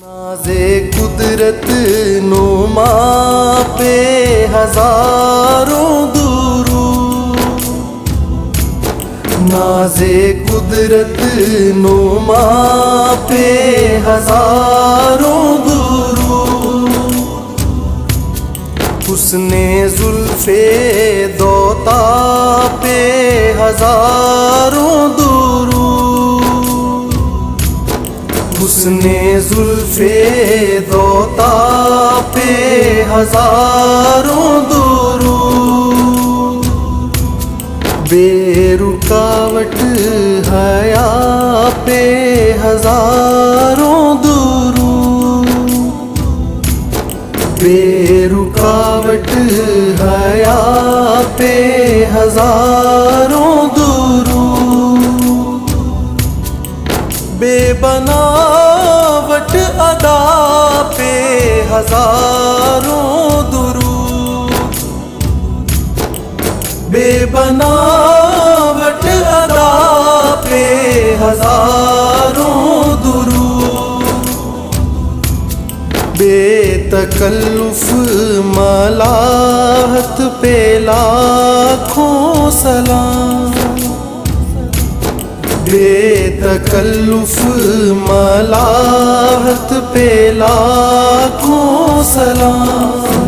ناز قدرت نما پہ ہزاروں درو۔ ناز قدرت نما پہ ہزاروں درو۔ اس نے زلف دوتا پہ ہزاروں درو۔ اس نے زلف دوتا پہ ہزاروں درو بے رکاوٹ حیا پہ ہزاروں درو بے رکاوٹ حیا پہ ہزاروں بناوٹ ادا پہ ہزاروں درو بے بناوٹ ادا پہ ہزاروں درو بے تکلف ملاحت پہ لاکھوں سلام۔ بے تکلف ملاحت پہ لاکھوں سلام